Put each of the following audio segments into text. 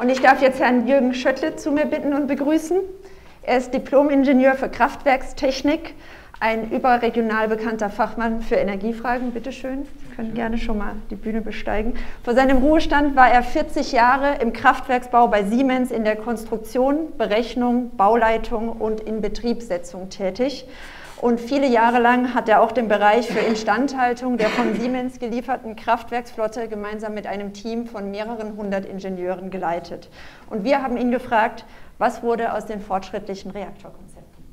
und ich darf jetzt Herrn Jürgen Schöttle zu mir bitten und begrüßen. Er ist Diplom-Ingenieur für Kraftwerkstechnik, ein überregional bekannter Fachmann für Energiefragen. Bitte schön, Sie können gerne schon mal die Bühne besteigen. Vor seinem Ruhestand war er 40 Jahre im Kraftwerksbau bei Siemens in der Konstruktion, Berechnung, Bauleitung und Inbetriebssetzung tätig. Und viele Jahre lang hat er auch den Bereich für Instandhaltung der von Siemens gelieferten Kraftwerksflotte gemeinsam mit einem Team von mehreren hundert Ingenieuren geleitet. Und wir haben ihn gefragt, was wurde aus den fortschrittlichen Reaktorkonzepten?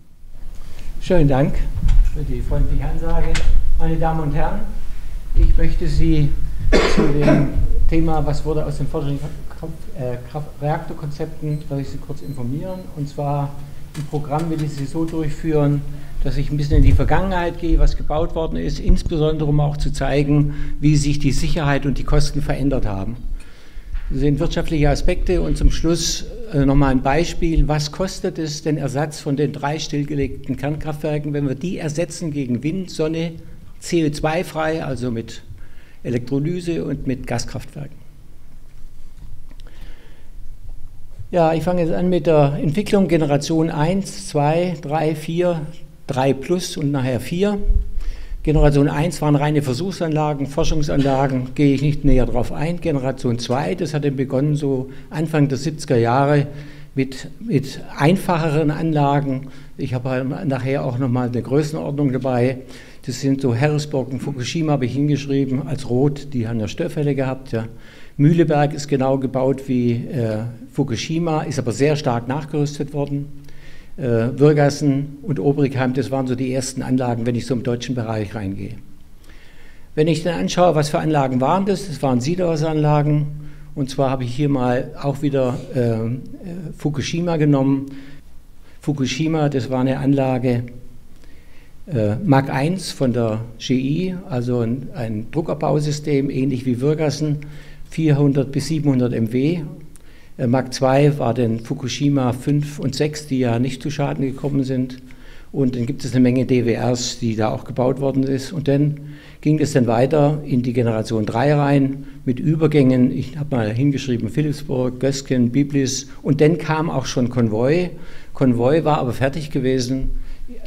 Schönen Dank für die freundliche Ansage. Meine Damen und Herren, ich möchte Sie zu dem Thema, was wurde aus den fortschrittlichen Reaktorkonzepten, ich Sie kurz informieren. Und zwar im Programm will ich Sie so durchführen, dass ich ein bisschen in die Vergangenheit gehe, was gebaut worden ist, insbesondere um auch zu zeigen, wie sich die Sicherheit und die Kosten verändert haben. Das sind wirtschaftliche Aspekte und zum Schluss äh, nochmal ein Beispiel. Was kostet es den Ersatz von den drei stillgelegten Kernkraftwerken, wenn wir die ersetzen gegen Wind, Sonne, CO2-frei, also mit Elektrolyse und mit Gaskraftwerken? Ja, ich fange jetzt an mit der Entwicklung Generation 1, 2, 3, 4, 3 Plus und nachher 4. Generation 1 waren reine Versuchsanlagen, Forschungsanlagen, gehe ich nicht näher darauf ein. Generation 2, das hat begonnen so Anfang der 70er Jahre mit, mit einfacheren Anlagen. Ich habe halt nachher auch nochmal eine Größenordnung dabei. Das sind so Harrisburg und Fukushima, habe ich hingeschrieben, als Rot, die haben ja Störfälle gehabt. Ja. Mühleberg ist genau gebaut wie äh, Fukushima, ist aber sehr stark nachgerüstet worden. Äh, Würgassen und Obrigheim, das waren so die ersten Anlagen, wenn ich so im deutschen Bereich reingehe. Wenn ich dann anschaue, was für Anlagen waren das, das waren Siedausanlagen. Und zwar habe ich hier mal auch wieder äh, Fukushima genommen. Fukushima, das war eine Anlage äh, Mark I von der GI, also ein, ein Druckerbausystem, ähnlich wie Würgassen, 400 bis 700 MW Mark II war den Fukushima 5 und 6, die ja nicht zu Schaden gekommen sind. Und dann gibt es eine Menge DWRs, die da auch gebaut worden ist. Und dann ging es dann weiter in die Generation 3 rein mit Übergängen. Ich habe mal hingeschrieben Philipsburg, Gösken, Biblis. Und dann kam auch schon Konvoi. Konvoi war aber fertig gewesen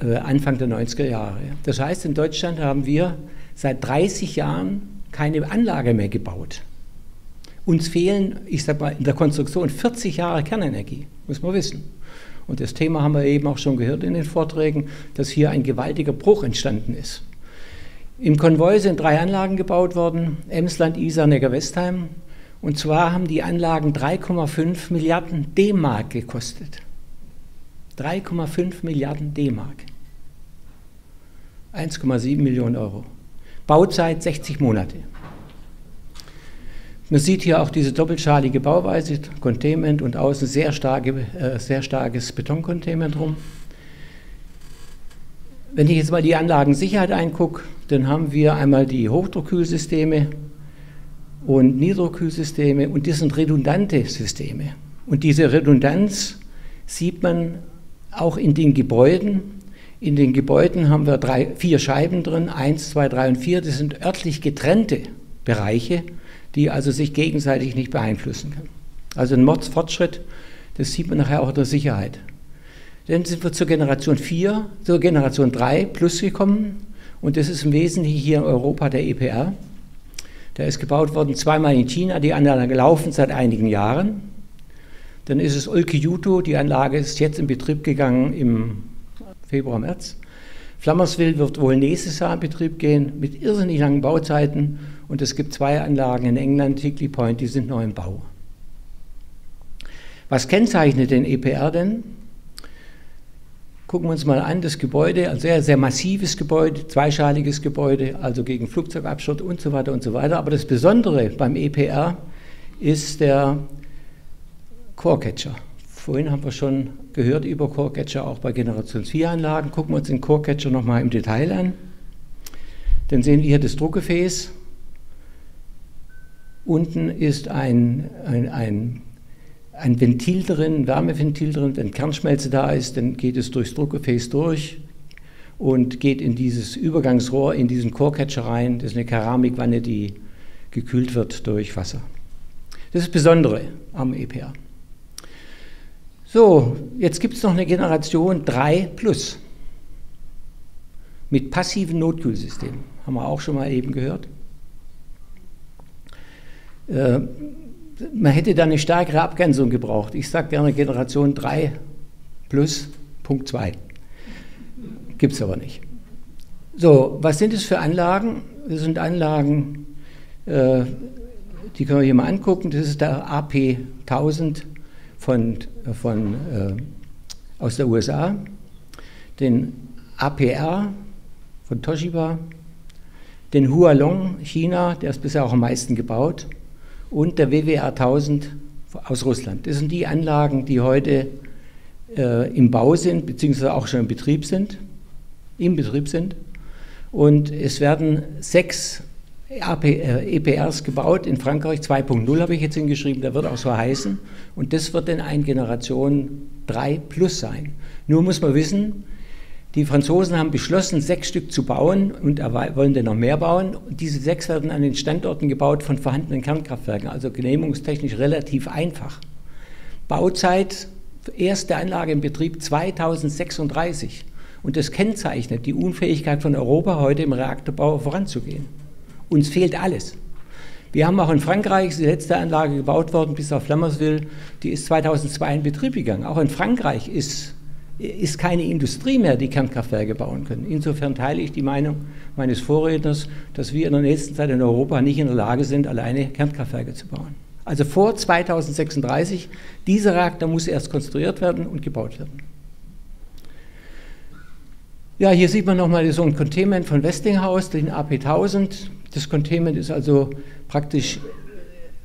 äh, Anfang der 90er Jahre. Das heißt, in Deutschland haben wir seit 30 Jahren keine Anlage mehr gebaut. Uns fehlen, ich sage mal, in der Konstruktion 40 Jahre Kernenergie, muss man wissen. Und das Thema haben wir eben auch schon gehört in den Vorträgen, dass hier ein gewaltiger Bruch entstanden ist. Im Konvoi sind drei Anlagen gebaut worden, Emsland, Isar, Neckar-Westheim. Und zwar haben die Anlagen 3,5 Milliarden D-Mark gekostet. 3,5 Milliarden D-Mark. 1,7 Millionen Euro. Bauzeit 60 Monate. Man sieht hier auch diese doppelschalige Bauweise, Containment und außen sehr, starke, äh, sehr starkes Betoncontainment rum. Wenn ich jetzt mal die Anlagensicherheit eingucke, dann haben wir einmal die Hochdruckkühlsysteme und Niederdruckkühlsysteme und das sind redundante Systeme. Und diese Redundanz sieht man auch in den Gebäuden. In den Gebäuden haben wir drei, vier Scheiben drin, eins, zwei, drei und vier. Das sind örtlich getrennte Bereiche die also sich gegenseitig nicht beeinflussen können. Also ein Mordsfortschritt, das sieht man nachher auch in der Sicherheit. Dann sind wir zur Generation 4, zur Generation 3 plus gekommen und das ist im Wesentlichen hier in Europa der EPR. Der ist gebaut worden zweimal in China, die Anlage laufen seit einigen Jahren. Dann ist es Olkiuto, die Anlage ist jetzt in Betrieb gegangen im Februar, März. Flammersville wird wohl nächstes Jahr in Betrieb gehen mit irrsinnig langen Bauzeiten und es gibt zwei Anlagen in England, Hinkley Point, die sind noch im Bau. Was kennzeichnet den EPR denn? Gucken wir uns mal an, das Gebäude, ein sehr, sehr massives Gebäude, zweischaliges Gebäude, also gegen Flugzeugabsturz und so weiter und so weiter. Aber das Besondere beim EPR ist der Core-Catcher. Vorhin haben wir schon gehört über Core-Catcher auch bei Generation 4 Anlagen. Gucken wir uns den Core-Catcher nochmal im Detail an. Dann sehen wir hier das Druckgefäß, Unten ist ein, ein, ein, ein Ventil drin, ein Wärmeventil drin. Wenn Kernschmelze da ist, dann geht es durchs Druckgefäß durch. und geht in dieses Übergangsrohr, in diesen Core-Catcher rein. Das ist eine Keramikwanne, die gekühlt wird durch Wasser. Das ist das Besondere am EPR. So, jetzt gibt es noch eine Generation 3 Plus mit passiven Notkühlsystemen. Haben wir auch schon mal eben gehört. Äh, man hätte da eine stärkere Abgrenzung gebraucht. Ich sage gerne Generation 3 plus Punkt 2. Gibt es aber nicht. So, was sind es für Anlagen? Das sind Anlagen, äh, die können wir hier mal angucken. Das ist der AP1000 von, von, äh, aus der USA, den APR von Toshiba, den Hualong China, der ist bisher auch am meisten gebaut, und der WWR 1000 aus Russland. Das sind die Anlagen, die heute äh, im Bau sind, beziehungsweise auch schon im Betrieb sind, im Betrieb sind. Und es werden sechs AP, äh, EPRs gebaut in Frankreich, 2.0 habe ich jetzt hingeschrieben, der wird auch so heißen. Und das wird dann ein Generation 3 Plus sein. Nur muss man wissen, die Franzosen haben beschlossen, sechs Stück zu bauen und wollen dann noch mehr bauen. Und diese sechs werden an den Standorten gebaut von vorhandenen Kernkraftwerken, also genehmigungstechnisch relativ einfach. Bauzeit, erste Anlage im Betrieb 2036. Und das kennzeichnet die Unfähigkeit von Europa, heute im Reaktorbau voranzugehen. Uns fehlt alles. Wir haben auch in Frankreich die letzte Anlage gebaut worden, bis auf Flammersville, die ist 2002 in Betrieb gegangen. Auch in Frankreich ist ist keine Industrie mehr, die Kernkraftwerke bauen können. Insofern teile ich die Meinung meines Vorredners, dass wir in der nächsten Zeit in Europa nicht in der Lage sind, alleine Kernkraftwerke zu bauen. Also vor 2036, dieser Reaktor muss erst konstruiert werden und gebaut werden. Ja, hier sieht man nochmal so ein Containment von Westinghouse, den AP1000. Das Containment ist also praktisch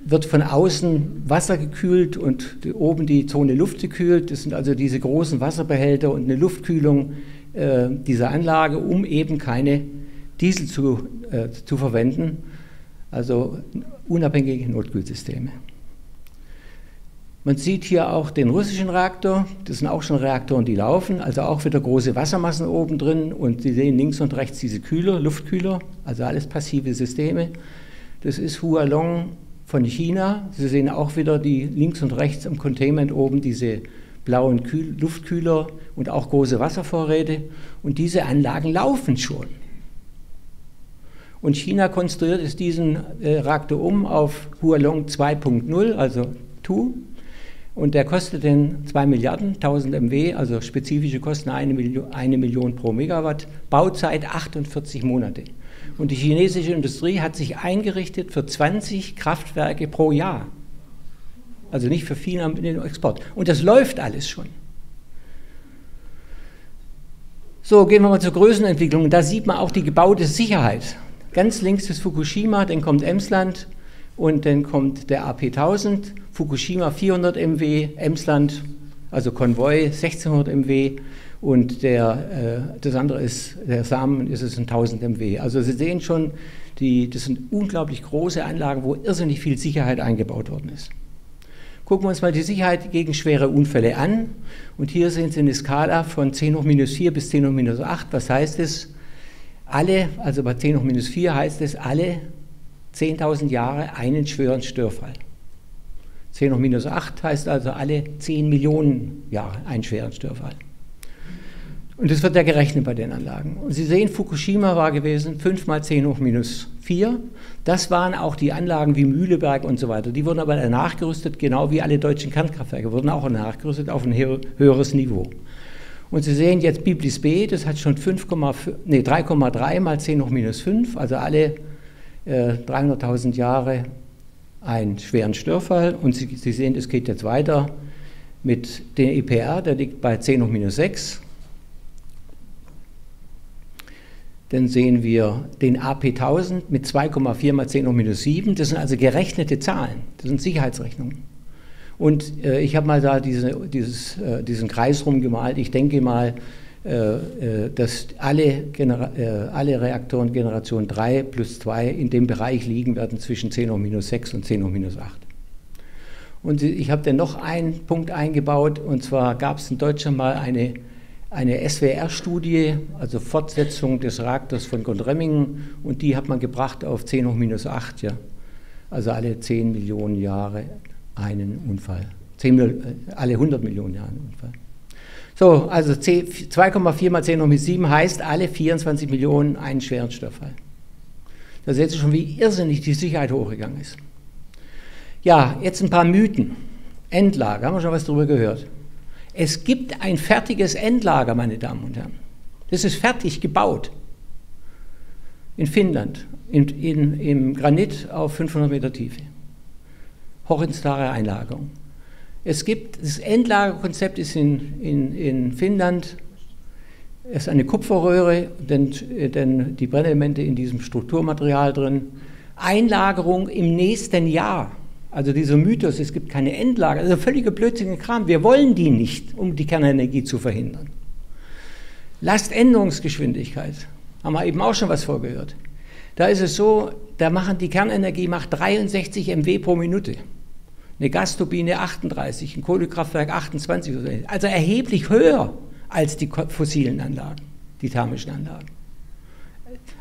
wird von außen Wasser gekühlt und oben die Zone Luft gekühlt. Das sind also diese großen Wasserbehälter und eine Luftkühlung äh, dieser Anlage, um eben keine Diesel zu, äh, zu verwenden, also unabhängige Notkühlsysteme. Man sieht hier auch den russischen Reaktor, das sind auch schon Reaktoren, die laufen, also auch wieder große Wassermassen oben drin und Sie sehen links und rechts diese Kühler, Luftkühler, also alles passive Systeme. Das ist Hualong von China. Sie sehen auch wieder die links und rechts am Containment oben diese blauen Kühl Luftkühler und auch große Wasservorräte. Und diese Anlagen laufen schon. Und China konstruiert es diesen äh, Reaktor um auf Hualong 2.0, also 2. Und der kostet dann 2 Milliarden, 1000 MW, also spezifische Kosten 1 Million, 1 Million pro Megawatt, Bauzeit 48 Monate. Und die chinesische Industrie hat sich eingerichtet für 20 Kraftwerke pro Jahr. Also nicht für viel am Export. Und das läuft alles schon. So, gehen wir mal zur Größenentwicklung. Da sieht man auch die gebaute Sicherheit. Ganz links ist Fukushima, dann kommt Emsland und dann kommt der AP1000. Fukushima 400 MW, Emsland, also Konvoi 1600 MW und der, äh, das andere ist, der Samen ist es ein 1000 MW. Also Sie sehen schon, die, das sind unglaublich große Anlagen, wo irrsinnig viel Sicherheit eingebaut worden ist. Gucken wir uns mal die Sicherheit gegen schwere Unfälle an. Und hier sehen Sie eine Skala von 10 hoch minus 4 bis 10 hoch minus 8. Was heißt es? Alle, also bei 10 hoch minus 4 heißt es, alle 10.000 Jahre einen schweren Störfall. 10 hoch minus 8 heißt also alle 10 Millionen Jahre einen schweren Störfall. Und das wird ja gerechnet bei den Anlagen. Und Sie sehen, Fukushima war gewesen 5 mal 10 hoch minus 4. Das waren auch die Anlagen wie Mühleberg und so weiter. Die wurden aber nachgerüstet, genau wie alle deutschen Kernkraftwerke, wurden auch nachgerüstet auf ein höheres Niveau. Und Sie sehen jetzt Biblis B, das hat schon nee, 3,3 mal 10 hoch minus 5, also alle äh, 300.000 Jahre einen schweren Störfall. Und Sie, Sie sehen, es geht jetzt weiter mit dem IPR, der liegt bei 10 hoch minus 6 Dann sehen wir den AP1000 mit 2,4 mal 10 hoch minus 7. Das sind also gerechnete Zahlen. Das sind Sicherheitsrechnungen. Und äh, ich habe mal da diese, dieses, äh, diesen Kreis rumgemalt. Ich denke mal, äh, äh dass alle, Genera äh, alle Reaktoren Generation 3 plus 2 in dem Bereich liegen werden zwischen 10 hoch minus 6 und 10 hoch minus 8. Und ich habe dann noch einen Punkt eingebaut, und zwar gab es in Deutschland mal eine eine SWR-Studie, also Fortsetzung des Reaktors von Gondremmingen, und die hat man gebracht auf 10 hoch minus 8, ja. Also alle 10 Millionen Jahre einen Unfall. 10, äh, alle 100 Millionen Jahre einen Unfall. So, also 2,4 mal 10 hoch minus 7 heißt alle 24 Millionen einen schweren Störfall. Da seht ihr schon, wie irrsinnig die Sicherheit hochgegangen ist. Ja, jetzt ein paar Mythen. Endlager, haben wir schon was darüber gehört. Es gibt ein fertiges Endlager, meine Damen und Herren. Das ist fertig gebaut. In Finnland, in, in, im Granit auf 500 Meter Tiefe. Horizontale Einlagerung. Es gibt, das Endlagerkonzept ist in, in, in Finnland, es ist eine Kupferröhre, denn, denn die Brennelemente in diesem Strukturmaterial drin. Einlagerung im nächsten Jahr. Also dieser Mythos, es gibt keine Endlager, ein völliger blödsinniger Kram. Wir wollen die nicht, um die Kernenergie zu verhindern. Laständerungsgeschwindigkeit, haben wir eben auch schon was vorgehört. Da ist es so, da machen die Kernenergie macht 63 MW pro Minute. Eine Gasturbine 38, ein Kohlekraftwerk 28, also erheblich höher als die fossilen Anlagen, die thermischen Anlagen.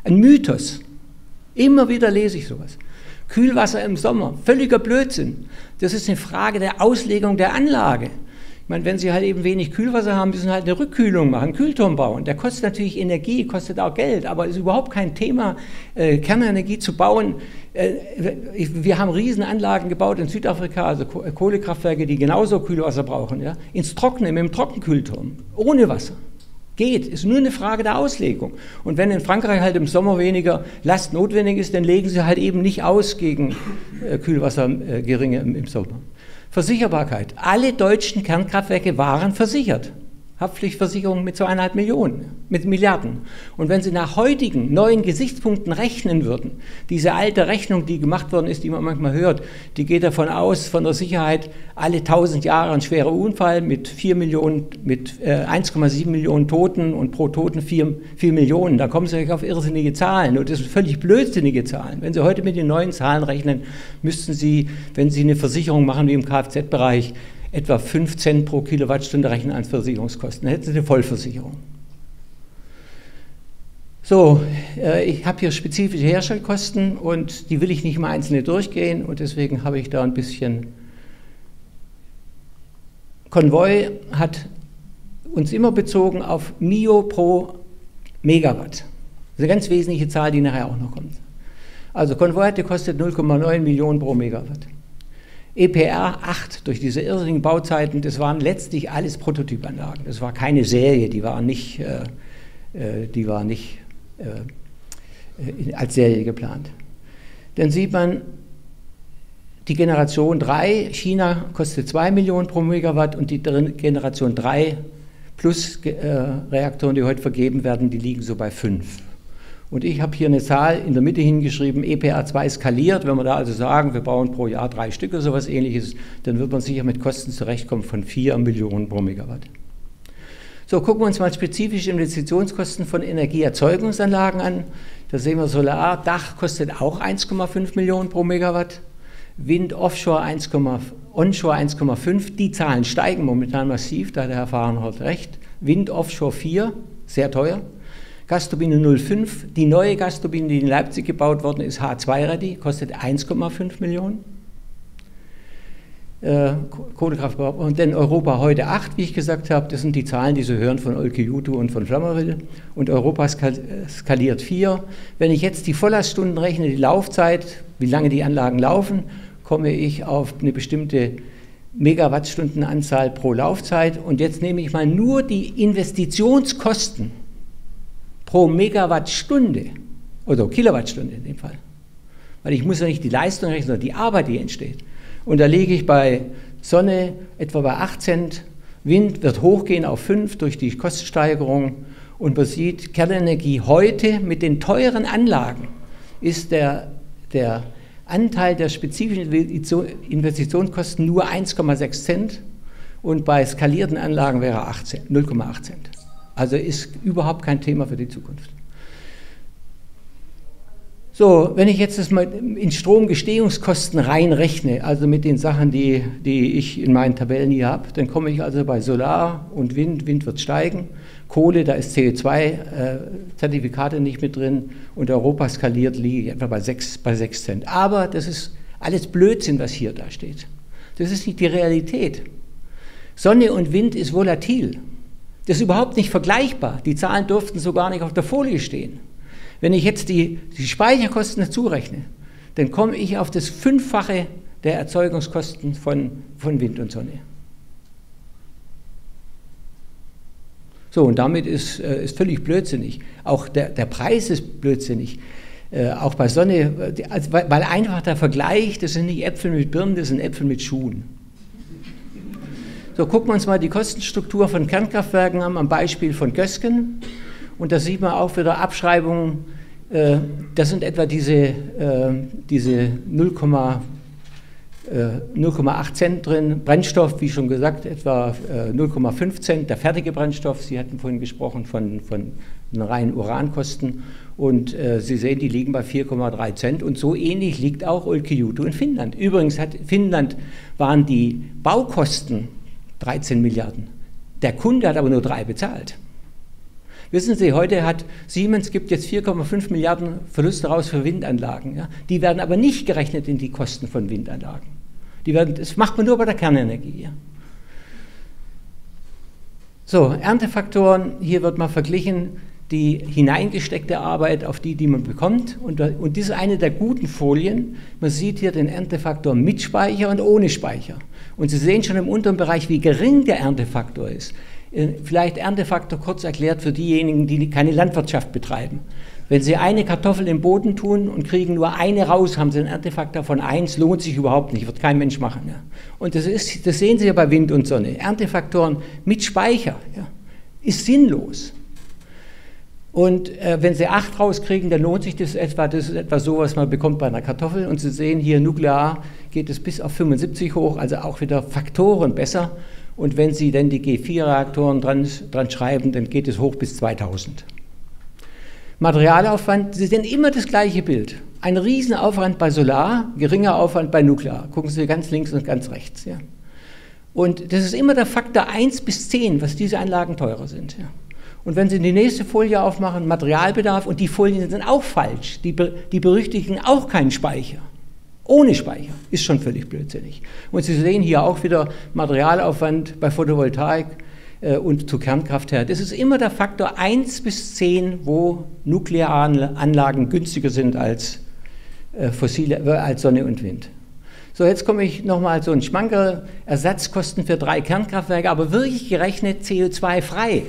Ein Mythos. Immer wieder lese ich sowas. Kühlwasser im Sommer, völliger Blödsinn. Das ist eine Frage der Auslegung der Anlage. Ich meine, wenn Sie halt eben wenig Kühlwasser haben, müssen Sie halt eine Rückkühlung machen, einen Kühlturm bauen. Der kostet natürlich Energie, kostet auch Geld, aber ist überhaupt kein Thema, äh, Kernenergie zu bauen. Äh, wir haben Riesenanlagen gebaut in Südafrika, also Kohlekraftwerke, die genauso Kühlwasser brauchen, ja, ins Trockene mit dem Trockenkühlturm, ohne Wasser. Geht, ist nur eine Frage der Auslegung. Und wenn in Frankreich halt im Sommer weniger Last notwendig ist, dann legen sie halt eben nicht aus gegen äh, Kühlwassergeringe äh, im, im Sommer. Versicherbarkeit. Alle deutschen Kernkraftwerke waren versichert. Haftpflichtversicherung mit zweieinhalb Millionen, mit Milliarden. Und wenn Sie nach heutigen neuen Gesichtspunkten rechnen würden, diese alte Rechnung, die gemacht worden ist, die man manchmal hört, die geht davon aus, von der Sicherheit, alle 1000 Jahre ein schwerer Unfall mit 4 Millionen, mit äh, 1,7 Millionen Toten und pro Toten 4, 4 Millionen. Da kommen Sie auf irrsinnige Zahlen und das sind völlig blödsinnige Zahlen. Wenn Sie heute mit den neuen Zahlen rechnen, müssten Sie, wenn Sie eine Versicherung machen wie im Kfz-Bereich, etwa 5 Cent pro Kilowattstunde rechnen als Versicherungskosten. Dann hätten Sie eine Vollversicherung. So, äh, ich habe hier spezifische Herstellkosten und die will ich nicht mal einzelne durchgehen und deswegen habe ich da ein bisschen. Konvoi hat uns immer bezogen auf Mio pro Megawatt. Das ist eine ganz wesentliche Zahl, die nachher auch noch kommt. Also Konvoi hat gekostet 0,9 Millionen pro Megawatt. EPR 8 durch diese irrsinnigen Bauzeiten, das waren letztlich alles Prototypanlagen. Das war keine Serie, die war nicht, äh, äh die war nicht äh, als Serie geplant. Dann sieht man die Generation 3, China kostet 2 Millionen pro Megawatt und die Generation 3 plus äh, Reaktoren, die heute vergeben werden, die liegen so bei 5. Und ich habe hier eine Zahl in der Mitte hingeschrieben, EPA2 skaliert. Wenn wir da also sagen, wir bauen pro Jahr drei Stück oder sowas ähnliches, dann wird man sicher mit Kosten zurechtkommen von 4 Millionen pro Megawatt. So, gucken wir uns mal spezifische Investitionskosten von Energieerzeugungsanlagen an. Da sehen wir Solar, Dach kostet auch 1,5 Millionen pro Megawatt. Wind Offshore 1, Onshore 1,5. Die Zahlen steigen momentan massiv, da hat der Herr Fahrenhold recht. Wind Offshore 4, sehr teuer. Gasturbine 05, die neue Gasturbine, die in Leipzig gebaut worden ist, H2-ready, kostet 1,5 Millionen. Äh, Kohlekraftbau und dann Europa heute 8, wie ich gesagt habe, das sind die Zahlen, die Sie hören von Olke Jutu und von Flammeril. Und Europa skaliert 4. Wenn ich jetzt die Volllaststunden rechne, die Laufzeit, wie lange die Anlagen laufen, komme ich auf eine bestimmte Megawattstundenanzahl pro Laufzeit. Und jetzt nehme ich mal nur die Investitionskosten pro Megawattstunde oder Kilowattstunde in dem Fall. Weil ich muss ja nicht die Leistung rechnen, sondern die Arbeit, die entsteht. Und da liege ich bei Sonne etwa bei 8 Cent, Wind wird hochgehen auf 5 durch die Kostensteigerung und man sieht, Kernenergie heute mit den teuren Anlagen ist der, der Anteil der spezifischen Investitionskosten nur 1,6 Cent und bei skalierten Anlagen wäre 0,8 Cent. Also ist überhaupt kein Thema für die Zukunft. So, wenn ich jetzt das mal in Stromgestehungskosten reinrechne, also mit den Sachen, die, die ich in meinen Tabellen hier habe, dann komme ich also bei Solar und Wind, Wind wird steigen, Kohle, da ist CO2-Zertifikate äh, nicht mit drin und Europa skaliert liege ich etwa bei 6, bei 6 Cent. Aber das ist alles Blödsinn, was hier da steht. Das ist nicht die Realität. Sonne und Wind ist volatil. Das ist überhaupt nicht vergleichbar. Die Zahlen durften so gar nicht auf der Folie stehen. Wenn ich jetzt die, die Speicherkosten dazu rechne, dann komme ich auf das Fünffache der Erzeugungskosten von, von Wind und Sonne. So, und damit ist, äh, ist völlig blödsinnig. Auch der, der Preis ist blödsinnig. Äh, auch bei Sonne, also, weil, weil einfach der Vergleich, das sind nicht Äpfel mit Birnen, das sind Äpfel mit Schuhen. So, gucken wir uns mal die Kostenstruktur von Kernkraftwerken an, am Beispiel von Gösgen. Und da sieht man auch wieder Abschreibungen. Äh, das sind etwa diese, äh, diese 0,8 äh, Cent drin. Brennstoff, wie schon gesagt, etwa 0,5 Cent. Der fertige Brennstoff, Sie hatten vorhin gesprochen von, von reinen Urankosten. Und äh, Sie sehen, die liegen bei 4,3 Cent. Und so ähnlich liegt auch Olkiluoto in Finnland. Übrigens hat Finnland waren die Baukosten 13 Milliarden. Der Kunde hat aber nur drei bezahlt. Wissen Sie, heute hat Siemens gibt jetzt 4,5 Milliarden Verluste raus für Windanlagen. Ja? Die werden aber nicht gerechnet in die Kosten von Windanlagen. Die werden, das macht man nur bei der Kernenergie. Ja? So, Erntefaktoren, hier wird mal verglichen die hineingesteckte Arbeit auf die, die man bekommt. Und, und das ist eine der guten Folien. Man sieht hier den Erntefaktor mit Speicher und ohne Speicher. Und Sie sehen schon im unteren Bereich, wie gering der Erntefaktor ist. Äh, vielleicht Erntefaktor kurz erklärt für diejenigen, die keine Landwirtschaft betreiben. Wenn Sie eine Kartoffel im Boden tun und kriegen nur eine raus, haben Sie einen Erntefaktor von 1, lohnt sich überhaupt nicht, wird kein Mensch machen. Ja. Und das, ist, das sehen Sie ja bei Wind und Sonne. Erntefaktoren mit Speicher ja, ist sinnlos. Und äh, wenn Sie 8 rauskriegen, dann lohnt sich das etwa. Das ist etwa so, was man bekommt bei einer Kartoffel. Und Sie sehen hier, nuklear geht es bis auf 75 hoch, also auch wieder Faktoren besser. Und wenn Sie dann die G4-Reaktoren dran, dran schreiben, dann geht es hoch bis 2000. Materialaufwand, Sie sehen immer das gleiche Bild. Ein Riesenaufwand bei Solar, geringer Aufwand bei Nuklear. Gucken Sie ganz links und ganz rechts. Ja. Und das ist immer der Faktor 1 bis 10, was diese Anlagen teurer sind. Ja. Und wenn Sie die nächste Folie aufmachen, Materialbedarf, und die Folien sind auch falsch, die, die berüchtigen auch keinen Speicher ohne Speicher. Ist schon völlig blödsinnig. Und Sie sehen hier auch wieder Materialaufwand bei Photovoltaik äh, und zu Kernkraft her. Das ist immer der Faktor 1 bis 10, wo Nuklearanlagen günstiger sind als, äh, fossile, äh, als Sonne und Wind. So, jetzt komme ich nochmal so ein Schmankerl, Ersatzkosten für drei Kernkraftwerke, aber wirklich gerechnet CO2-frei.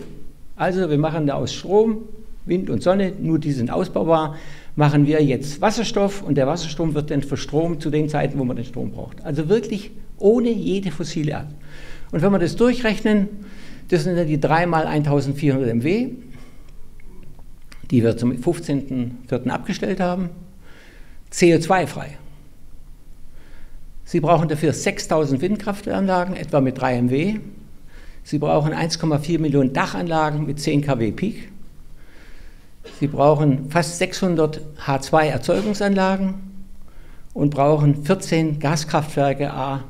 Also wir machen da aus Strom, Wind und Sonne, nur die sind ausbaubar, machen wir jetzt Wasserstoff und der Wasserstrom wird dann verstromt zu den Zeiten, wo man den Strom braucht. Also wirklich ohne jede fossile Art. Und wenn wir das durchrechnen, das sind dann die 3 mal 1400 MW, die wir zum 15.04. abgestellt haben, CO2-frei. Sie brauchen dafür 6000 Windkraftanlagen, etwa mit 3 MW. Sie brauchen 1,4 Millionen Dachanlagen mit 10 kW Peak. Sie brauchen fast 600 H2-Erzeugungsanlagen und brauchen 14 Gaskraftwerke A,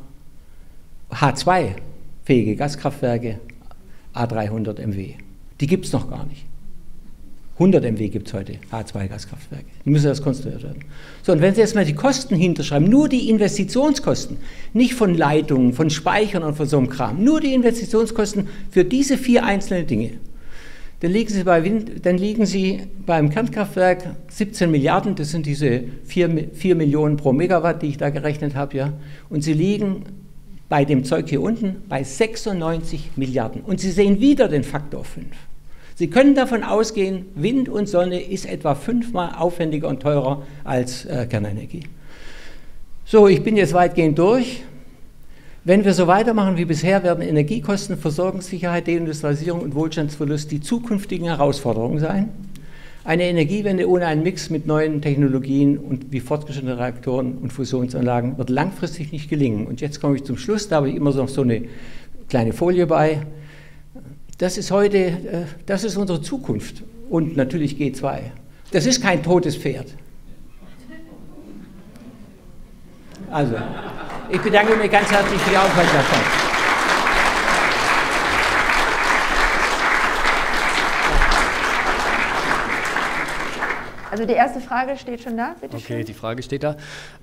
H2-fähige Gaskraftwerke A300 MW. Die gibt es noch gar nicht. 100 MW gibt es heute, H2-Gaskraftwerke. Die müssen erst konstruiert werden. So, und wenn Sie jetzt mal die Kosten hinterschreiben, nur die Investitionskosten, nicht von Leitungen, von Speichern und von so einem Kram, nur die Investitionskosten für diese vier einzelnen Dinge, dann liegen Sie, bei Wind, dann liegen Sie beim Kernkraftwerk 17 Milliarden, das sind diese 4, 4 Millionen pro Megawatt, die ich da gerechnet habe, ja, und Sie liegen bei dem Zeug hier unten bei 96 Milliarden. Und Sie sehen wieder den Faktor 5. Sie können davon ausgehen, Wind und Sonne ist etwa fünfmal aufwendiger und teurer als äh, Kernenergie. So, ich bin jetzt weitgehend durch. Wenn wir so weitermachen wie bisher, werden Energiekosten, Versorgungssicherheit, Deindustrialisierung und Wohlstandsverlust die zukünftigen Herausforderungen sein. Eine Energiewende ohne einen Mix mit neuen Technologien und wie fortgeschrittene Reaktoren und Fusionsanlagen wird langfristig nicht gelingen. Und jetzt komme ich zum Schluss, da habe ich immer noch so eine kleine Folie bei. Das ist heute, äh, das ist unsere Zukunft und natürlich G2. Das ist kein totes Pferd. Also, ich bedanke mich ganz herzlich für die Aufmerksamkeit. Also die erste Frage steht schon da, bitte Okay, schön. die Frage steht da.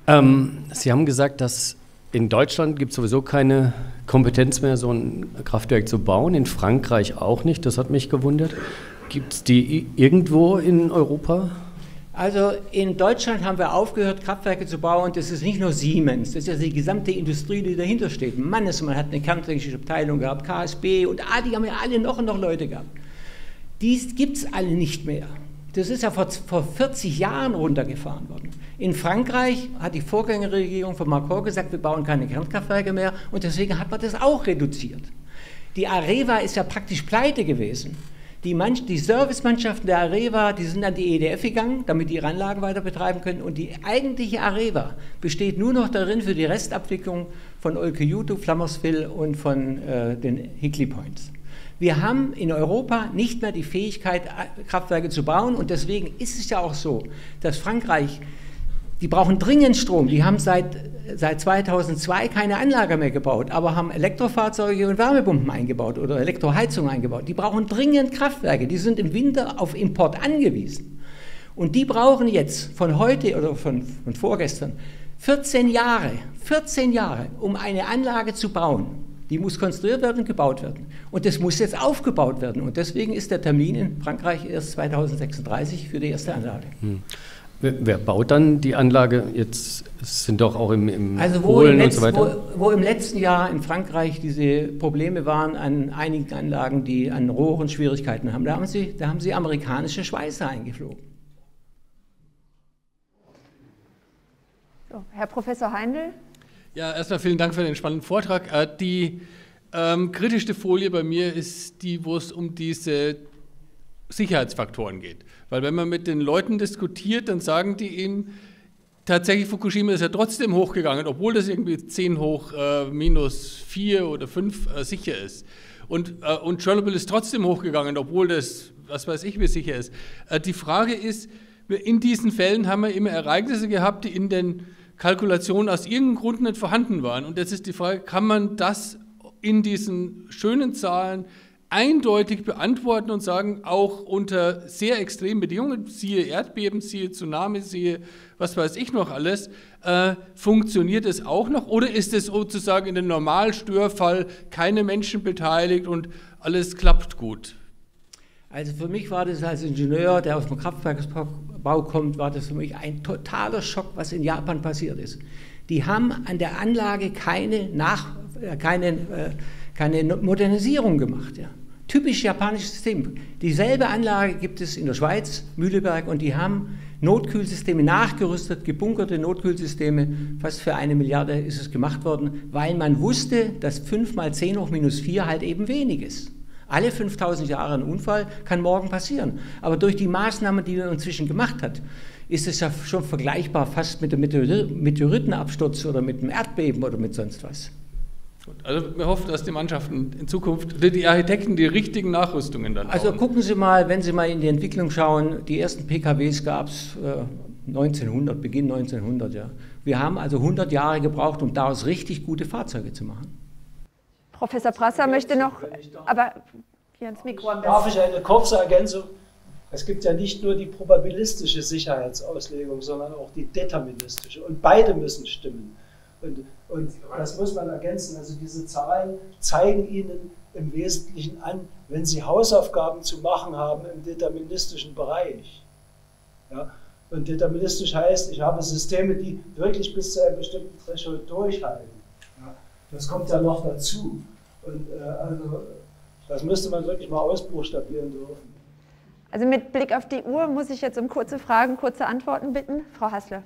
Ähm, Sie haben gesagt, dass in Deutschland gibt es sowieso keine Kompetenz mehr, so ein Kraftwerk zu bauen. In Frankreich auch nicht. Das hat mich gewundert. Gibt es die irgendwo in Europa? Also in Deutschland haben wir aufgehört, Kraftwerke zu bauen. Das ist nicht nur Siemens, das ist ja die gesamte Industrie, die dahinter steht. Mannesmann hat eine kerntechnische Abteilung gehabt, KSB und ah, die haben ja alle noch und noch Leute gehabt. Dies gibt es alle nicht mehr. Das ist ja vor, vor 40 Jahren runtergefahren worden. In Frankreich hat die Vorgängerregierung von Macron gesagt, wir bauen keine Kernkraftwerke mehr und deswegen hat man das auch reduziert. Die Areva ist ja praktisch pleite gewesen. Die, Mann, die Servicemannschaften der Areva, die sind an die EDF gegangen, damit die ihre Anlagen weiter betreiben können. Und die eigentliche Areva besteht nur noch darin für die Restabwicklung von Olkiuto, Flammersville und von äh, den Hickley Points. Wir haben in Europa nicht mehr die Fähigkeit, Kraftwerke zu bauen und deswegen ist es ja auch so, dass Frankreich, die brauchen dringend Strom, die haben seit, seit 2002 keine Anlage mehr gebaut, aber haben Elektrofahrzeuge und Wärmepumpen eingebaut oder Elektroheizung eingebaut. Die brauchen dringend Kraftwerke, die sind im Winter auf Import angewiesen. Und die brauchen jetzt von heute oder von, von vorgestern 14 Jahre, 14 Jahre, um eine Anlage zu bauen. Die muss konstruiert werden und gebaut werden. Und das muss jetzt aufgebaut werden. Und deswegen ist der Termin in Frankreich erst 2036 für die erste Anlage. Hm. Wer, wer, baut dann die Anlage? Jetzt sind doch auch im, im also wo Polen im Letz, und so weiter. Wo, wo, im letzten Jahr in Frankreich diese Probleme waren an einigen Anlagen, die an Rohren Schwierigkeiten haben, da haben sie, da haben sie amerikanische Schweißer eingeflogen. So, Herr Professor Heindl. Ja, erstmal vielen Dank für den spannenden Vortrag. Äh, die ähm, kritischste Folie bei mir ist die, wo es um diese Sicherheitsfaktoren geht. Weil wenn man mit den Leuten diskutiert, dann sagen die ihnen, tatsächlich Fukushima ist ja trotzdem hochgegangen, obwohl das irgendwie 10 hoch äh, minus 4 oder 5 äh, sicher ist. Und, äh, und Chernobyl ist trotzdem hochgegangen, obwohl das, was weiß ich, wie sicher ist. Äh, die Frage ist, in diesen Fällen haben wir immer Ereignisse gehabt, die in den Kalkulationen aus irgendeinem Grund nicht vorhanden waren. Und jetzt ist die Frage, kann man das in diesen schönen Zahlen eindeutig beantworten und sagen, auch unter sehr extremen Bedingungen, siehe Erdbeben, siehe Tsunami, siehe was weiß ich noch alles, äh, funktioniert es auch noch? Oder ist es sozusagen in einem Normalstörfall keine Menschen beteiligt und alles klappt gut? Also für mich war das als Ingenieur, der aus dem Kraftwerksbau kommt, war das für mich ein totaler Schock, was in Japan passiert ist. Die haben an der Anlage keine, Nach, äh, keine, äh, keine Modernisierung gemacht. Ja. Typisch japanisches System. Dieselbe Anlage gibt es in der Schweiz, Mühleberg, und die haben Notkühlsysteme nachgerüstet, gebunkerte Notkühlsysteme. Fast für eine Milliarde ist es gemacht worden, weil man wusste, dass 5 mal 10 hoch minus 4 halt eben wenig ist. Alle 5000 Jahre ein Unfall kann morgen passieren. Aber durch die Maßnahmen, die man inzwischen gemacht hat, ist es ja schon vergleichbar fast mit dem Meteoritenabsturz oder mit dem Erdbeben oder mit sonst was. Also wir hoffen, dass die Mannschaften in Zukunft, die Architekten die richtigen Nachrüstungen dann Also bauen. gucken Sie mal, wenn Sie mal in die Entwicklung schauen, die ersten PKWs gab es äh, 1900, Beginn 1900, ja. Wir haben also 100 Jahre gebraucht, um daraus richtig gute Fahrzeuge zu machen. Professor Prasser möchte noch, aber hier ins Mikro. Darf ich eine kurze Ergänzung? Es gibt ja nicht nur die probabilistische Sicherheitsauslegung, sondern auch die deterministische. Und beide müssen stimmen. Und, und das muss man ergänzen. Also diese Zahlen zeigen Ihnen im Wesentlichen an, wenn Sie Hausaufgaben zu machen haben im deterministischen Bereich. Ja? Und deterministisch heißt, ich habe Systeme, die wirklich bis zu einem bestimmten Threshold durchhalten. Das kommt ja noch dazu. Und äh, also, das müsste man wirklich mal ausbuchstabieren dürfen. Also mit Blick auf die Uhr muss ich jetzt um kurze Fragen, kurze Antworten bitten. Frau Hassler.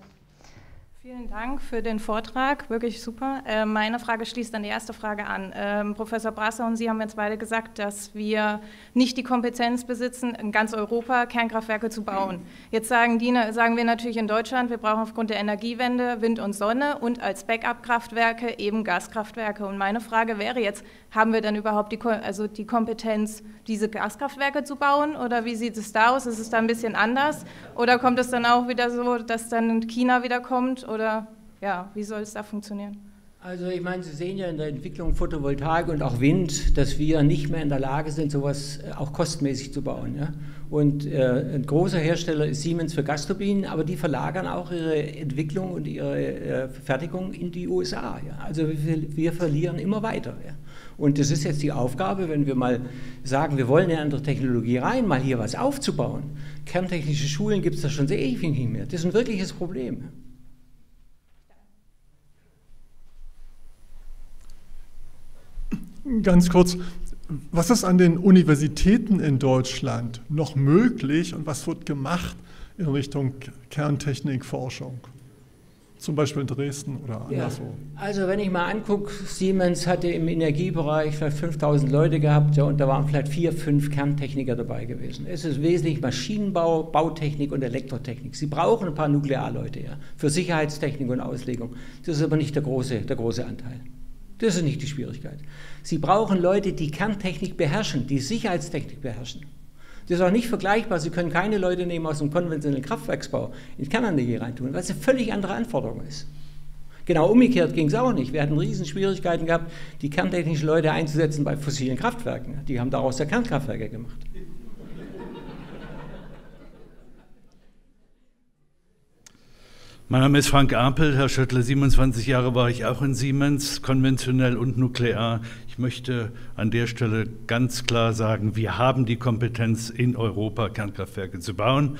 Vielen Dank für den Vortrag, wirklich super. Äh, meine Frage schließt an die erste Frage an. Ähm, Professor Brasser und Sie haben jetzt beide gesagt, dass wir nicht die Kompetenz besitzen, in ganz Europa Kernkraftwerke zu bauen. Jetzt sagen, die, sagen wir natürlich in Deutschland, wir brauchen aufgrund der Energiewende Wind und Sonne und als Backup-Kraftwerke eben Gaskraftwerke. Und meine Frage wäre jetzt, haben wir dann überhaupt die, also die Kompetenz, diese Gaskraftwerke zu bauen? Oder wie sieht es da aus? Ist es da ein bisschen anders? Oder kommt es dann auch wieder so, dass dann China wieder kommt? Oder ja, wie soll es da funktionieren? Also ich meine, Sie sehen ja in der Entwicklung Photovoltaik und auch Wind, dass wir nicht mehr in der Lage sind, sowas äh, auch kostenmäßig zu bauen. Ja? Und äh, ein großer Hersteller ist Siemens für Gasturbinen, aber die verlagern auch ihre Entwicklung und ihre äh, Fertigung in die USA. Ja? Also wir, wir, verlieren immer weiter. Ja? Und das ist jetzt die Aufgabe, wenn wir mal sagen, wir wollen in eine andere Technologie rein, mal hier was aufzubauen. Kerntechnische Schulen gibt es da schon sehr ewig nicht mehr. Das ist ein wirkliches Problem. Ganz kurz, was ist an den Universitäten in Deutschland noch möglich und was wird gemacht in Richtung Kerntechnikforschung? Zum Beispiel in Dresden oder anderswo. Ja, also wenn ich mal angucke, Siemens hatte im Energiebereich vielleicht 5000 Leute gehabt ja, und da waren vielleicht vier, fünf Kerntechniker dabei gewesen. Es ist wesentlich Maschinenbau, Bautechnik und Elektrotechnik. Sie brauchen ein paar Nuklearleute ja, für Sicherheitstechnik und Auslegung. Das ist aber nicht der große, der große Anteil. Das ist nicht die Schwierigkeit. Sie brauchen Leute, die Kerntechnik beherrschen, die Sicherheitstechnik beherrschen. Das ist auch nicht vergleichbar. Sie können keine Leute nehmen aus dem konventionellen Kraftwerksbau in Kernenergie reintun, weil es eine völlig andere Anforderung ist. Genau umgekehrt ging es auch nicht. Wir hatten riesen Schwierigkeiten gehabt, die kerntechnischen Leute einzusetzen bei fossilen Kraftwerken. Die haben daraus ja Kernkraftwerke gemacht. Mein Name ist Frank Apel, Herr Schöttler, 27 Jahre war ich auch in Siemens, konventionell und nuklear. Ich möchte an der Stelle ganz klar sagen, wir haben die Kompetenz, in Europa Kernkraftwerke zu bauen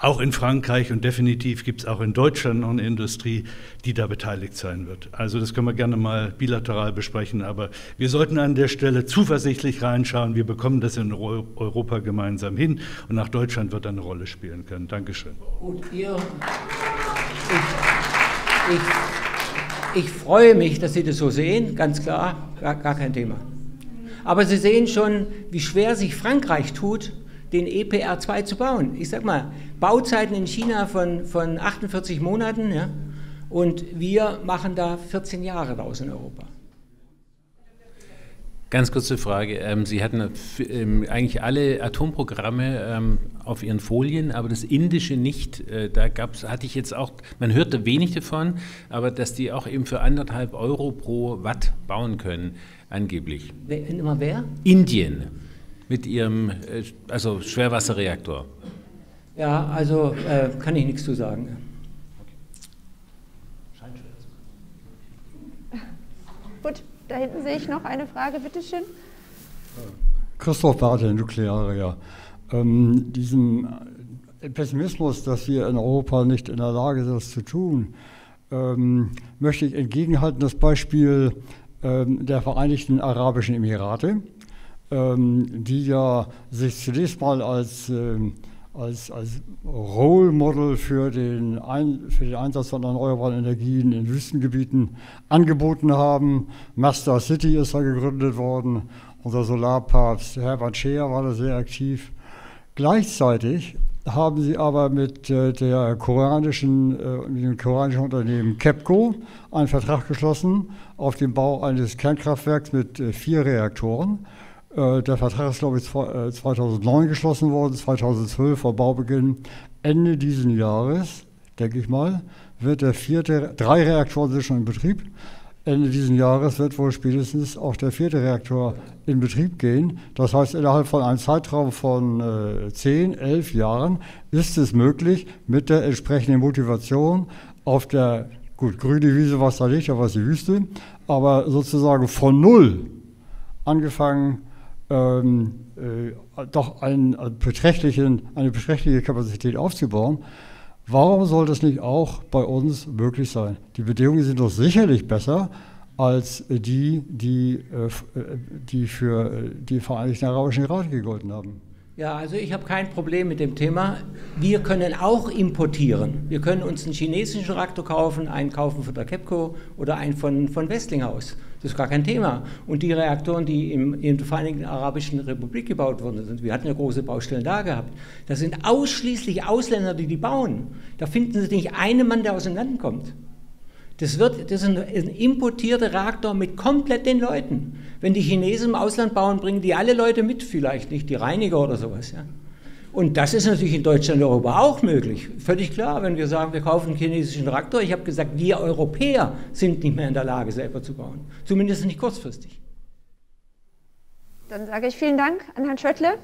auch in Frankreich und definitiv gibt es auch in Deutschland noch eine Industrie, die da beteiligt sein wird. Also das können wir gerne mal bilateral besprechen, aber wir sollten an der Stelle zuversichtlich reinschauen. Wir bekommen das in Europa gemeinsam hin und nach Deutschland wird eine Rolle spielen können. Dankeschön. Und ihr, ich, ich, ich freue mich, dass Sie das so sehen, ganz klar, gar, gar kein Thema. Aber Sie sehen schon, wie schwer sich Frankreich tut, den EPR2 zu bauen. Ich sag mal, Bauzeiten in China von, von 48 Monaten ja, und wir machen da 14 Jahre raus in Europa. Ganz kurze Frage. Ähm, Sie hatten ähm, eigentlich alle Atomprogramme ähm, auf Ihren Folien, aber das indische nicht. Äh, da gab's, hatte ich jetzt auch, man hörte wenig davon, aber dass die auch eben für anderthalb Euro pro Watt bauen können, angeblich. Wer, immer wer? Indien mit ihrem äh, also Schwerwasserreaktor? Ja, also äh, kann ich nichts zu sagen. Gut, da hinten sehe ich noch eine Frage, bitteschön. Christoph Bartel, Nuklearia. Ähm, diesem Pessimismus, dass wir in Europa nicht in der Lage sind, das zu tun, ähm, möchte ich entgegenhalten das Beispiel ähm, der Vereinigten Arabischen Emirate ähm, die ja sich zunächst mal als, ähm, als, als Role Model für den, Ein, für den Einsatz von erneuerbaren Energien in Wüstengebieten angeboten haben. Master City ist da gegründet worden. Unser Solarpapst Herbert Scheer war da sehr aktiv. Gleichzeitig haben sie aber mit äh, der koreanischen, äh, mit dem koreanischen Unternehmen KEPCO einen Vertrag geschlossen auf den Bau eines Kernkraftwerks mit äh, vier Reaktoren. Äh, der Vertrag ist, glaube ich, 2009 äh, geschlossen worden, 2012 vor Baubeginn. Ende dieses Jahres, denke ich mal, wird der vierte, drei Reaktoren sind schon in Betrieb. Ende dieses Jahres wird wohl spätestens auch der vierte Reaktor in Betrieb gehen. Das heißt, innerhalb von einem Zeitraum von äh, 10, 11 Jahren ist es möglich, mit der entsprechenden Motivation auf der, gut, grüne Wiese war es da da war es die Wüste, aber sozusagen von Null angefangen, ähm, äh, doch einen, einen beträchtlichen, eine beträchtliche Kapazität aufzubauen. Warum soll das nicht auch bei uns möglich sein? Die Bedingungen sind doch sicherlich besser als die, die, äh, äh die für äh, die Vereinigten Arabischen Emirate gegolten haben. Ja, also ich habe kein Problem mit dem Thema. Wir können auch importieren. Wir können uns einen chinesischen Reaktor kaufen, einen kaufen von der KEPCO oder einen von, von Westinghouse. Das ist gar kein Thema. Und die Reaktoren, die im, in der Vereinigten Arabischen Republik gebaut worden sind, wir hatten ja große Baustellen da gehabt, das sind ausschließlich Ausländer, die die bauen. Da finden Sie nicht einen Mann, der aus dem Land kommt. Das, wird, das ist ein, ein importierter Reaktor mit komplett den Leuten. Wenn die Chinesen im Ausland bauen, bringen die alle Leute mit, vielleicht nicht die Reiniger oder sowas. Ja. Und das ist natürlich in Deutschland und Europa auch möglich. Völlig klar, wenn wir sagen, wir kaufen einen chinesischen Traktor. Ich habe gesagt, wir Europäer sind nicht mehr in der Lage, selber zu bauen. Zumindest nicht kurzfristig. Dann sage ich vielen Dank an Herrn Schöttle.